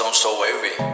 Stone so wavy.